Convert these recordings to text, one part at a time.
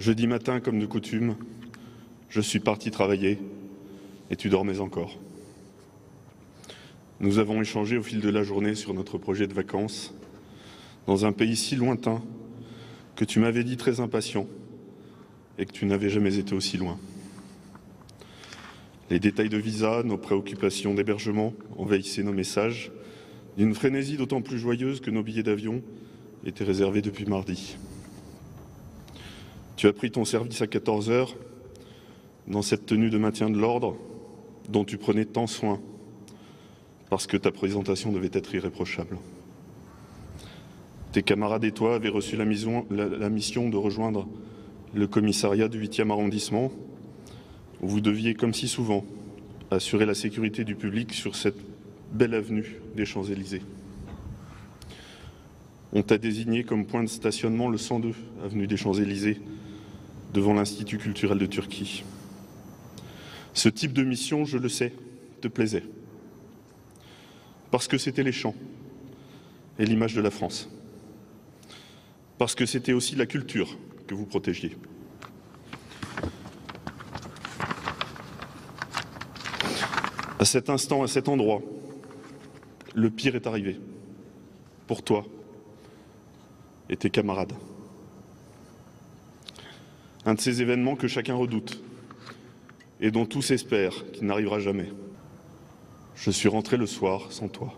Jeudi matin, comme de coutume, je suis parti travailler et tu dormais encore. Nous avons échangé au fil de la journée sur notre projet de vacances dans un pays si lointain que tu m'avais dit très impatient et que tu n'avais jamais été aussi loin. Les détails de visa, nos préoccupations d'hébergement envahissaient nos messages d'une frénésie d'autant plus joyeuse que nos billets d'avion étaient réservés depuis mardi. Tu as pris ton service à 14 heures dans cette tenue de maintien de l'ordre dont tu prenais tant soin parce que ta présentation devait être irréprochable. Tes camarades et toi avaient reçu la mission, la mission de rejoindre le commissariat du 8e arrondissement où vous deviez, comme si souvent, assurer la sécurité du public sur cette belle avenue des Champs-Élysées. On t'a désigné comme point de stationnement le 102, avenue des Champs-Élysées, devant l'Institut culturel de Turquie. Ce type de mission, je le sais, te plaisait. Parce que c'était les champs et l'image de la France. Parce que c'était aussi la culture que vous protégiez. À cet instant, à cet endroit, le pire est arrivé. Pour toi et tes camarades. Un de ces événements que chacun redoute et dont tous espèrent qu'il n'arrivera jamais. Je suis rentré le soir sans toi.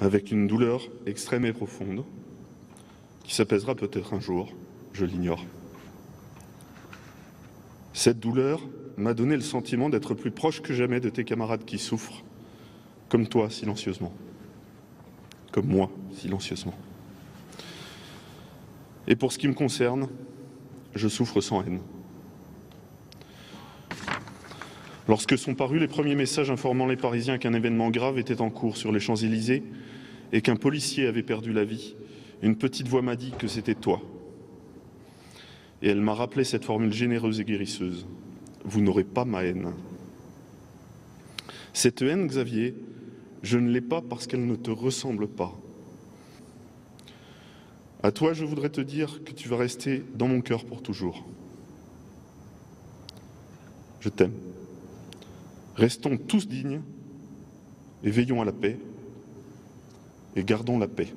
Avec une douleur extrême et profonde qui s'apaisera peut-être un jour, je l'ignore. Cette douleur m'a donné le sentiment d'être plus proche que jamais de tes camarades qui souffrent, comme toi silencieusement, comme moi silencieusement. Et pour ce qui me concerne, je souffre sans haine. Lorsque sont parus les premiers messages informant les Parisiens qu'un événement grave était en cours sur les Champs-Élysées et qu'un policier avait perdu la vie, une petite voix m'a dit que c'était toi, et elle m'a rappelé cette formule généreuse et guérisseuse. Vous n'aurez pas ma haine. Cette haine, Xavier, je ne l'ai pas parce qu'elle ne te ressemble pas. À toi, je voudrais te dire que tu vas rester dans mon cœur pour toujours. Je t'aime. Restons tous dignes et veillons à la paix et gardons la paix.